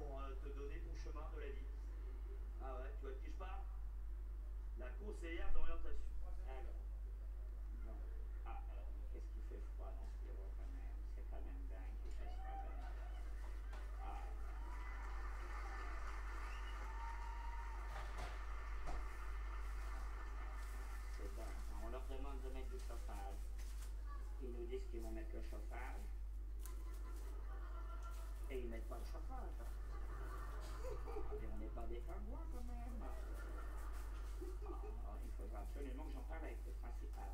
pour euh, te donner ton chemin de la vie. Ah ouais, tu vois de qui je parle? La conseillère d'orientation. Alors. Non. Ah, alors, qu'est-ce qui fait froid dans ce bureau quand même? C'est quand même dingue qu'il fasse froid quand même. Ah. C'est dingue. Hein. On leur demande de mettre du chauffage. Ils nous disent qu'ils vont mettre le chauffage. Et ils mettent pas le chauffage. Hein. On n'est pas des pingouins quand même. Il faudra absolument que j'en parle avec le principal.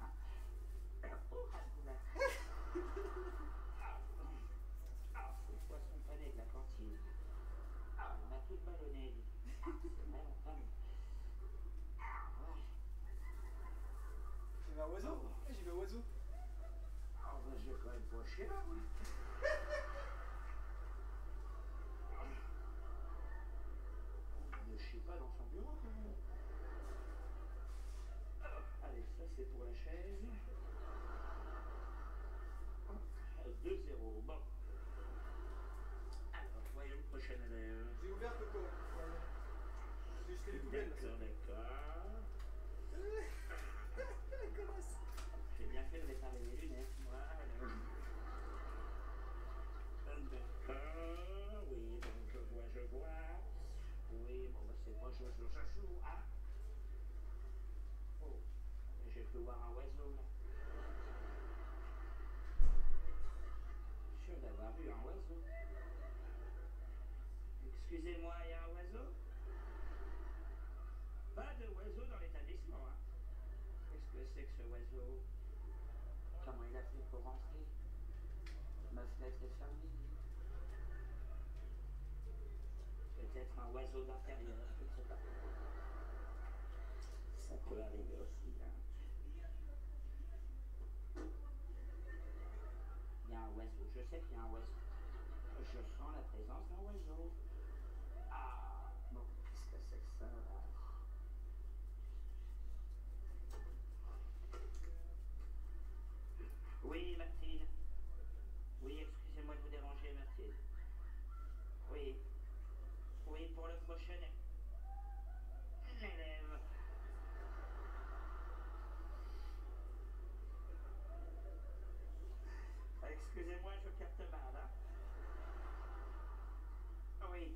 Oh, ah, poisson pané de la cantine. On m'a tout ballonné. C'est mal entendu. Ah, ouais. Tu vas oiseau eh, J'y vais oiseau. Ah, bah, J'ai quand même pas là. pas dans son bureau. Allez, ça c'est pour la chaise. Euh, 2-0. Bon. Alors, voyons le prochain élève. J'ai ouvert le corps. J'ai jeté les poubelles. D'accord, d'accord. J'ai bien fait de réparer les lunettes, moi. D'accord, oui, donc je vois, je vois. Oui, bon. C'est pas juste le chachou, hein? Oh, j'ai cru voir un oiseau, là. Sûr d'avoir vu un oiseau. Excusez-moi, il y a un oiseau? Pas de oiseau dans l'établissement, hein? Qu'est-ce que c'est que ce oiseau? Comment il a fait pour rentrer? Ma fenêtre est fermée. Un oiseau d'intérieur. Ça peut arriver aussi. Hein. Il y a un oiseau, je sais qu'il y a un oiseau. Je sens la présence d'un oiseau. Ah, bon, qu'est-ce que c'est que ça là Oui, Martine. Oui, excusez-moi de vous déranger, Martine. Oui. Oui, pour le prochain élève. Ah, Excusez-moi, je capte mal, hein Oui,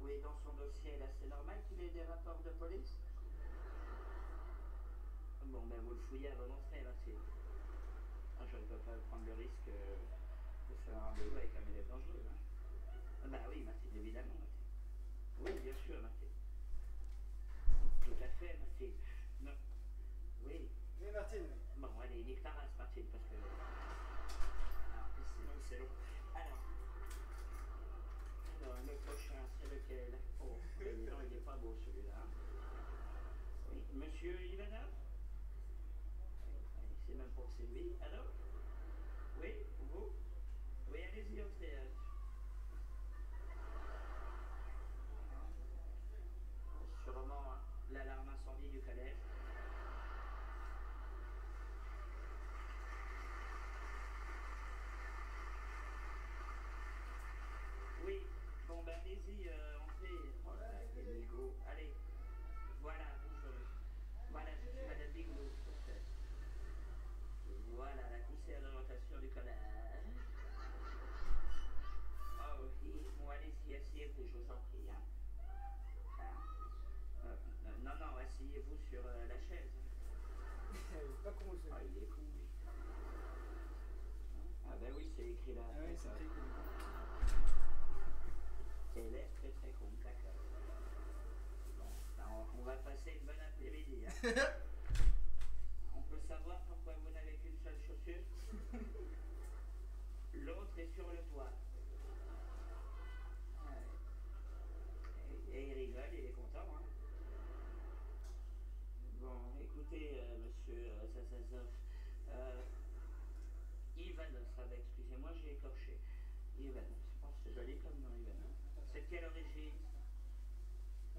Oui, dans son dossier, là, c'est normal qu'il ait des rapports de police? Bon, ben vous le fouillez à volonté, Martine. Ah, je ne peux pas prendre le risque euh, de faire un rendez-vous avec un élève dangereux. Hein. Ah, bah oui, Martine, évidemment. Oui, bien sûr, Martine. Tout à fait, Martine. Non. Oui. Oui, Martine. Bon, allez, nique ta race, Martine, parce que. Alors, sinon, c'est long. Le prochain, c'est lequel Oh, mais non, il n'est pas beau celui-là. Monsieur Ivanov? C'est même pour c'est lui. Alors Oui Vous? Oui, allez-y, entrez. euh. Sûrement hein, l'alarme incendie du collège. Oui, bon ben allez-y, euh, entrez. Oh là là, quel bigot. Allez, voilà, bonjour. Voilà, je suis Madame Bigot. Voilà la conseillère d'orientation du collège. Oh oui, bon allez-y, asseyez-vous, je vous en prie. Hein. Hein Euh, non, non, asseyez-vous sur euh, la chaise. Est pas con, Ah, il est con, lui. Ah ben oui, c'est écrit là. Ah oui, c'est écrit qu'il est con. Élève très très con, d'accord. Bon, ben, on, on va passer une bonne après-midi. Hein. On peut savoir pourquoi vous n'avez qu'une seule chaussure L'autre est sur le toit. Ouais. Et, et il rigole, il est content. Hein. Bon, écoutez, euh, monsieur euh, Sazazov, euh, Ivanov, ça va, excusez-moi, j'ai écorché. Je pense que c'est joli comme nom, Ivanov. C'est de quelle origine?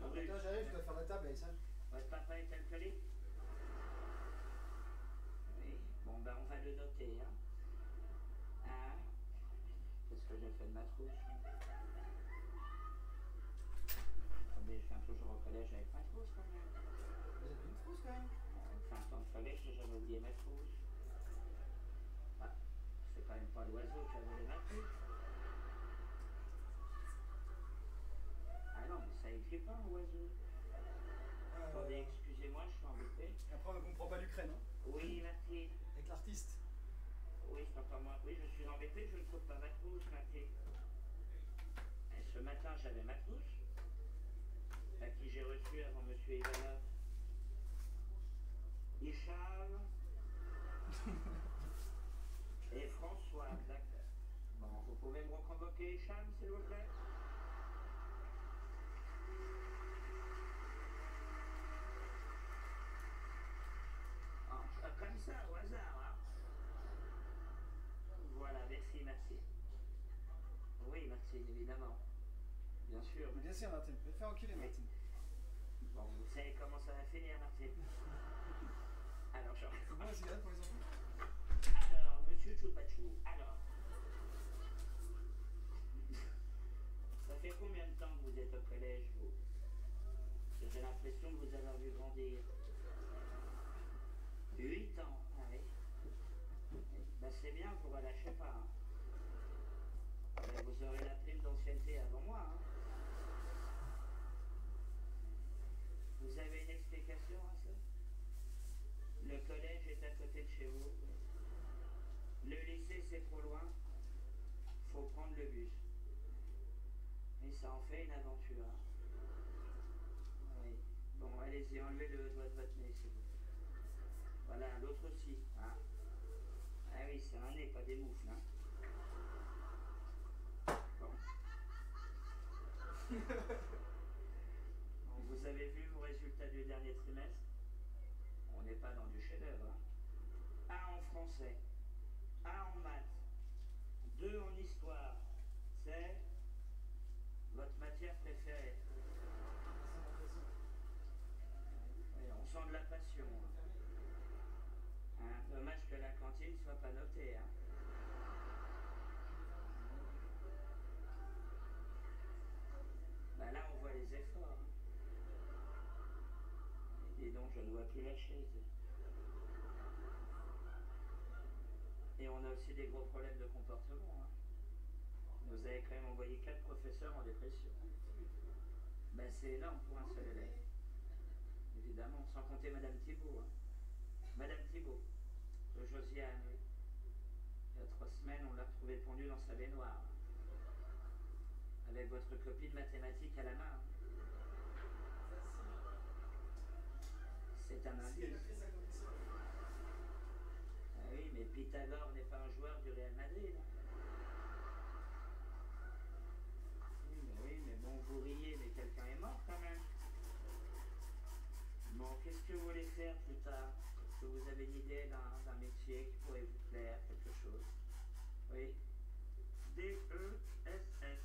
Non, mais attends, j'arrive, je dois faire la table, ça. Votre papa est alcoolique Oui. Bon, ben on va le noter, hein. Hein? Qu'est-ce que j'ai fait de ma trousse Attendez, je viens toujours au collège avec ma trousse, quand même. Vous avez une trousse quand même Enfin, tant de collège, j'ai jamais oublié ma trousse. Ah, c'est quand même pas l'oiseau qui a volé ma trousse. Ah non, mais ça écrit pas, un oiseau. Attendez, euh, excusez-moi, je suis embêté. Après, on comprend pas l'Ukraine, hein Oui, Martine. Avec l'artiste. Oui, c'est encore moi. Oui, je suis embêté, je ne trouve pas ma trousse. Et ce matin, j'avais ma trousse, à qui j'ai reçu avant Monsieur Ivanov. Hicham et François, d'accord. Bon, vous pouvez me reconvoquer Hicham, s'il vous plaît? euh, Comme ça, au hasard, hein Voilà, merci, merci. Oui, merci, évidemment. Bien sûr. Bien sûr, Martine. Te faire enculer, Martine. Bon, vous savez comment ça va finir, Martine Alors, je... C'est bon, la cigarette pour les enfants? Alors, monsieur Choupachou, alors. Ça fait combien de temps que vous êtes au collège, vous? J'ai l'impression de vous avoir vu grandir. Huit ans, ah. Ben, c'est bien, vous relâchez pas. hein. Ben, vous aurez la prime d'ancienneté avant moi. hein. Vous avez une explication à ça? Le collège est à côté de chez vous. Le lycée, c'est trop loin. Faut prendre le bus. Et ça en fait une aventure. hein. Allez-y, enlevez le doigt de votre nez, s'il vous plaît. Voilà, l'autre aussi. Hein. Ah oui, c'est un nez, pas des moufles. Hein. Bon. Vous avez vu vos résultats du dernier trimestre? On n'est pas dans du chef-d'œuvre. hein. Un en français, un en maths, deux en histoire. C'est votre matière préférée. Oui, on sent de la passion. Hein, dommage cantine soit pas notée. Hein. Bah là, on voit les efforts. hein. Et dis donc, je ne vois plus la chaise. Et on a aussi des gros problèmes de comportement. hein. Vous avez quand même envoyé quatre professeurs en dépression. Ben, c'est énorme pour un seul élève. Évidemment, sans compter Madame Thibault. hein. Madame Thibault, de Josiane. Il y a trois semaines, on l'a retrouvée pendue dans sa baignoire. Avec votre copie de mathématiques à la main. C'est un indice. Ah oui, mais Pythagore n'est pas un joueur du Real Madrid. hein. Oui, mais oui, mais bon, vous riez, mais quelqu'un est mort quand même. Bon, qu'est-ce que vous voulez faire plus tard? Que vous avez une idée d'un métier qui pourrait vous plaire, quelque chose Oui E D-E-S-S.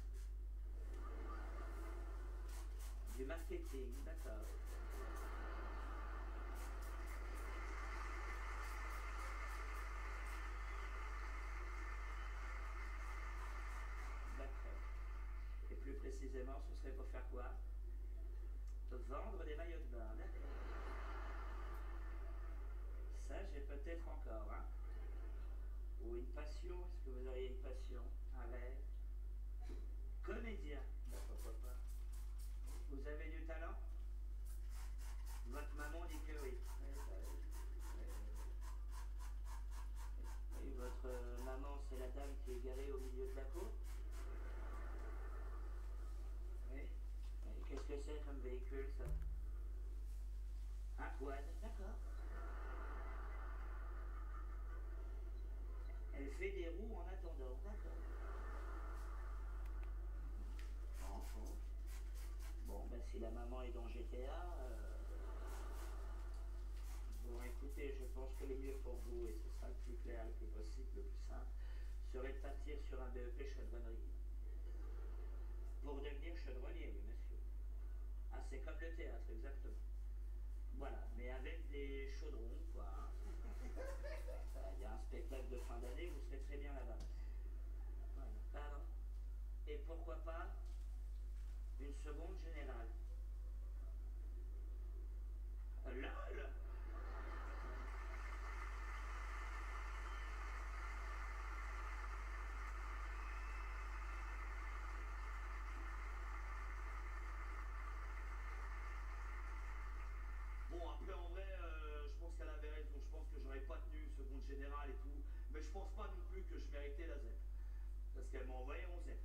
Du marketing, d'accord. D'accord. Et plus précisément, ce serait pour faire quoi? Vendre des maillots de bain, d'accord. J'ai peut-être encore, hein. Ou une passion, est-ce que vous auriez une passion Un rêve? Comédien, pourquoi pas. Vous avez du talent? Votre maman dit que oui. Oui, votre euh, maman, c'est la dame qui est garée au milieu de la cour? Oui. Et Qu'est-ce que c'est comme véhicule, ça? Un quad, d'accord. Fait des roues en attendant, d'accord. Bon, ben si la maman est dans GTA, euh, bon écoutez, je pense que le mieux pour vous, et ce sera le plus clair, le plus possible, le plus simple, serait de partir sur un BEP chaudronnerie. Pour devenir chaudronnier, oui, monsieur. Ah, c'est comme le théâtre, exactement. Voilà, mais avec des chaudrons, quoi. hein. Il y a un spectacle de fin d'année, vous serez très bien là-bas. Voilà. Et pourquoi pas une seconde générale LOL Bon, après, en vrai, euh, je pense qu'elle avait raison. Je pense que j'aurais pas seconde générale et tout. Mais je pense pas non plus que je méritais la ZEP. Parce qu'elle m'a envoyé en ZEP.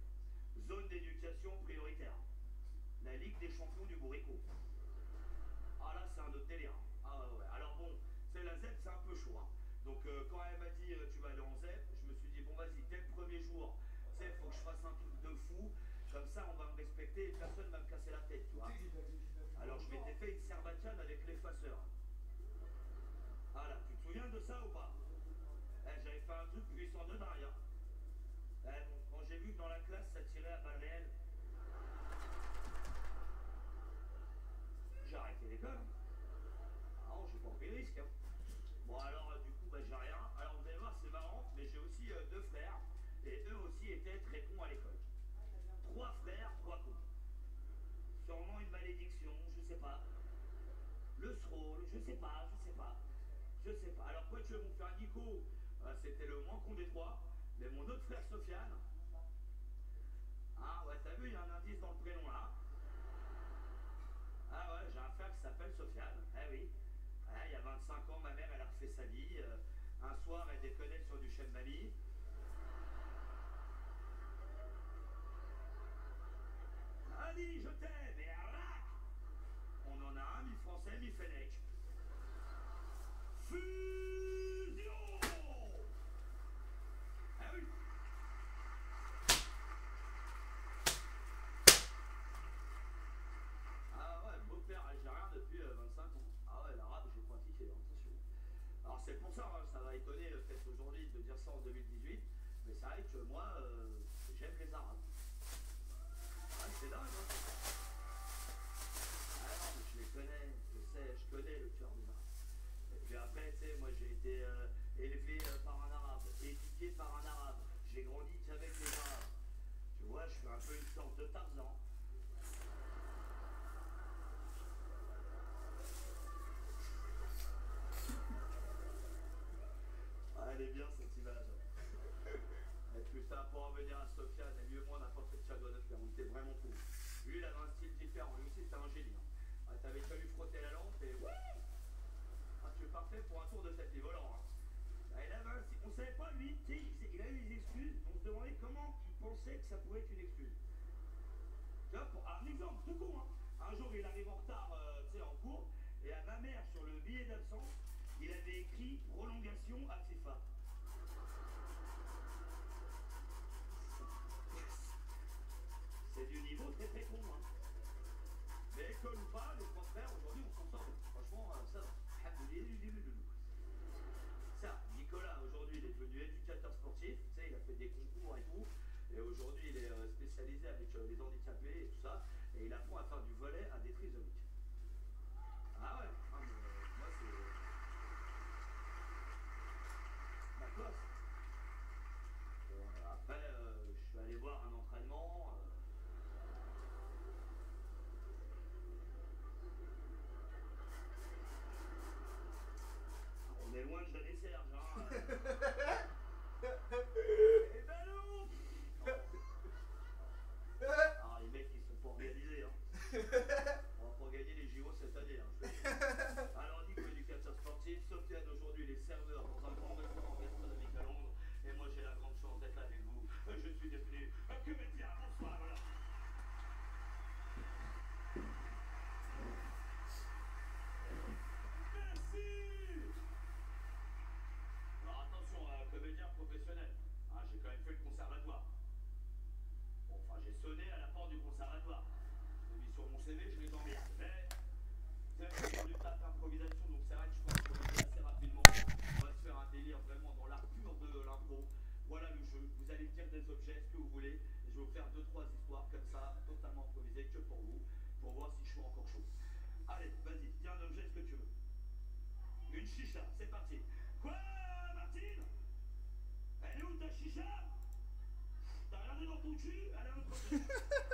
Zone d'éducation prioritaire. La Ligue des champions du Bourrico. Ah là, c'est un autre délire. Ah ouais. Alors bon, c'est la ZEP, c'est un peu chaud. hein. Donc euh, quand elle m'a dit euh, tu vas aller en ZEP, je me suis dit bon vas-y, dès le premier jour, tu sais, faut que je fasse un truc de fou. Comme ça, on va me respecter et personne va me casser la tête, tu vois. Alors je m'étais fait une serbatiane avec l'effaceur. Ah là, tu te souviens de ça ou pas? Un truc 802 derrière. Eh, bon, quand j'ai vu que dans la classe ça tirait à balles j'ai arrêté l'école. Ah non, j'ai pas pris de risque. hein. Bon alors euh, du coup bah, j'ai rien. Alors vous allez voir c'est marrant, mais j'ai aussi euh, deux frères et eux aussi étaient très cons à l'école. Trois frères, trois cons. Sûrement une malédiction, je sais pas. Le srôle, je sais pas, je sais pas. Je sais pas. Alors quoi tu veux mon frère Nico, euh, c'était le moins con des trois, mais mon autre frère Sofiane. Ah ouais, t'as vu, il y a un indice dans le prénom là. Ah ouais, j'ai un frère qui s'appelle Sofiane. Eh oui. Il y a 25 ans, ma mère, elle a refait sa vie. Euh, un soir, elle déconnait sur du chêne Mali. Ali, je t'aime, et rac On en a un, mi-français, mi-fennec. Fuck Alors c'est pour ça, euh, peut-être aujourd'hui de dire ça en 2018, mais c'est vrai que moi, euh, j'aime les Arabes. Ouais, c'est dingue, hein. Ah je les connais, je sais, je connais le cœur des Arabes. Et puis après, tu sais, moi j'ai été euh, élevé euh, par un Arabe, éduqué par un Arabe, j'ai grandi qu'avec les Arabes. Tu vois, je suis un peu une sorte de Tarzan. Ah, elle est bien cette image. Et tout ça pour en venir à Sofiane, et mieux moi n'importe quel faire. On était vraiment fous. Lui, il avait un style différent. Lui aussi, c'était un génie. hein. Ah, T'avais qu'à lui frotter la lampe et ouais ah, Tu es parfait pour un tour de tapis volant. Hein. Ah, un style- On savait pas, lui, il, a eu des excuses. On se demandait comment il pensait que ça pouvait être une excuse. Tu vois, pour, un exemple, tout con. Hein. Un jour, il arrive en retard euh, tu sais, en cours, et à ma mère, sur le billet d'absence, il avait écrit prolongation à FIFA. Aujourd'hui, il est euh, spécialisé avec euh, les handicapés et tout ça. Et il apprend à faire du volet à des trisomiques. Ah ouais, ah, euh, moi c'est. Ma classe. Après, je suis allé voir un entraînement. On est loin de Jeanne Serge, hein. Eh ben non Alors les mecs ils sont pas organisés, hein. On va pas gagner les JO cette année, hein. je te le dis. Alors Nico, éducateur sportif, Sofiane aujourd'hui il est serveur dans un grand restaurant gastronomique à Londres. Et moi j'ai la grande chance d'être là avec vous. Je suis devenu un comédien, bonsoir, voilà. Merci alors attention, euh, comédien professionnel. Hein, j'ai quand même fait le conservatoire. Bon, enfin, j'ai sonné à la porte du conservatoire. Je l'ai mis sur mon CV, je les emmerde. Mais, c'est sur du tap improvisation, donc c'est vrai que je pense que je vais assez rapidement. On va se faire un délire vraiment dans l'art pur de l'impro. Voilà le jeu. Vous allez me dire des objets, ce que vous voulez. Je vais vous faire deux, trois histoires comme ça, totalement improvisées, que pour vous, pour voir si je suis encore chaud. Allez, vas-y, tiens un objet, ce que tu veux. Une chicha, c'est parti. Quoi, Martine? Elle est où ta chicha? T'as regardé dans ton cul? Allez, un autre objet.